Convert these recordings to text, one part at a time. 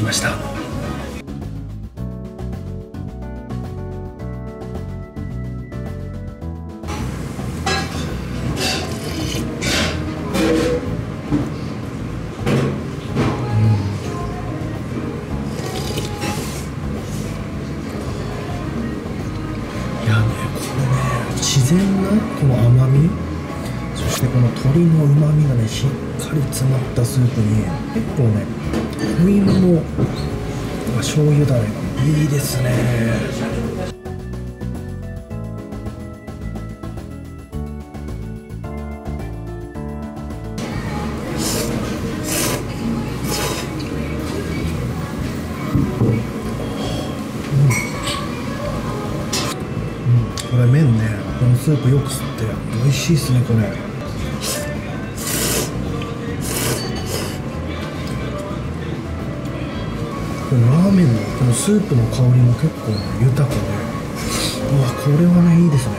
きました。自然なこの甘みそしてこの鶏のうまみがねしっかり詰まったスープに結構ね濃いめの醤油だれいい。ですねこれ麺ねこのスープよく吸って美味しい。ですねこれこのラーメンのこのスープの香りも結構ね豊かで。うわこれはねいいですね。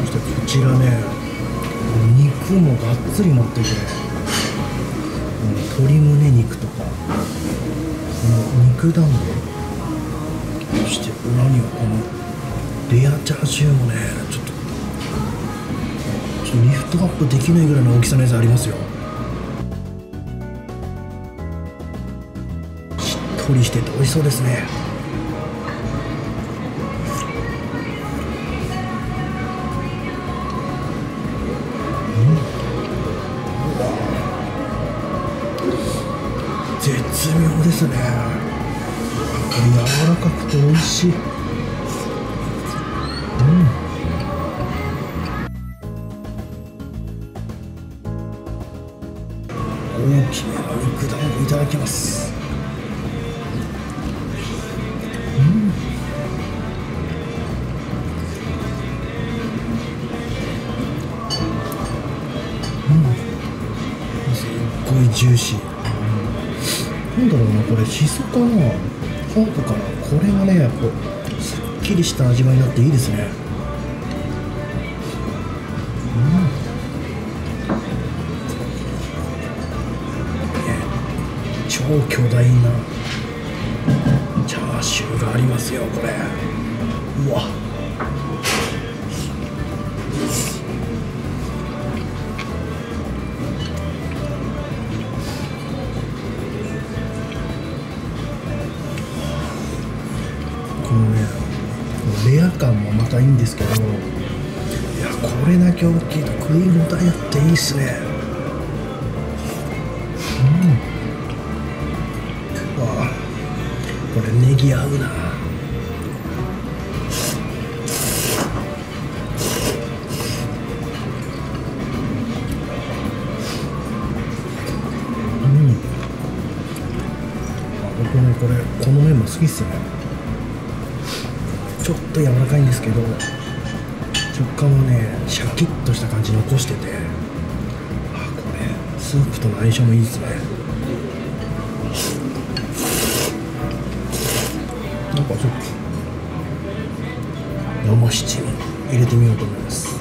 そしてこちらね肉もがっつり乗っててうん鶏胸肉とか。この肉団子。そして裏にはこのレアチャーシューもねちょっとちょっとリフトアップできないぐらいの大きさのやつありますよ。しっとりしてて美味しそうですね。絶妙ですね。柔らかくて美味しい。の肉いただきます。うん。うん。すっごいジューシー。なんだろうなこれしそかな。ハーブかなこれがねこうすっきりした味わいになっていいですね。うん超巨大なチャーシューがありますよこれ。うわ。このねレア感もまたいいんですけどいやこれだけ大きいと食い応えあっていいっすね。これネギ合うな。うん。あ僕ねこれこの麺も好きっすね。ちょっと柔らかいんですけど食感はねシャキッとした感じ残しててあこれスープとの相性もいいですね。なんかちょっと生七味入れてみようと思います。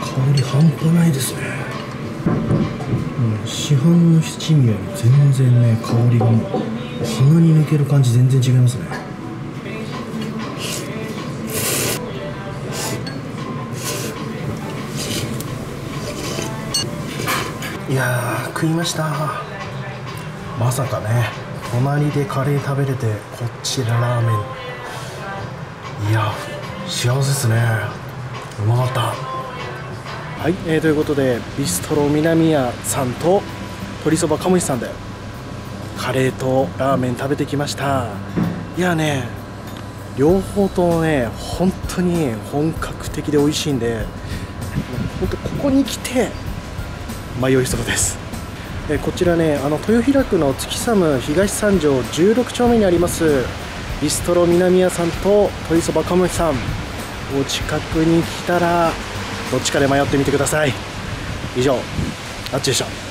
香り半端ないですね、うん、市販の七味より全然ね香りが鼻に抜ける感じ全然違いますね。いやー食いました。まさかね隣でカレー食べれてこちらラーメン。いや幸せですね。うまかった。はい、えーということでビストロ南屋さんと鶏そばかむしさんでカレーとラーメン食べてきました。いやね両方ともね本当に本格的で美味しいんで本当ここに来て迷いそうです。えこちらねあの豊平区の月寒東三条16丁目にありますビストロ南屋さんと鳥そばかむしさん。お近くに来たらどっちかで迷ってみてください。以上あっちでした。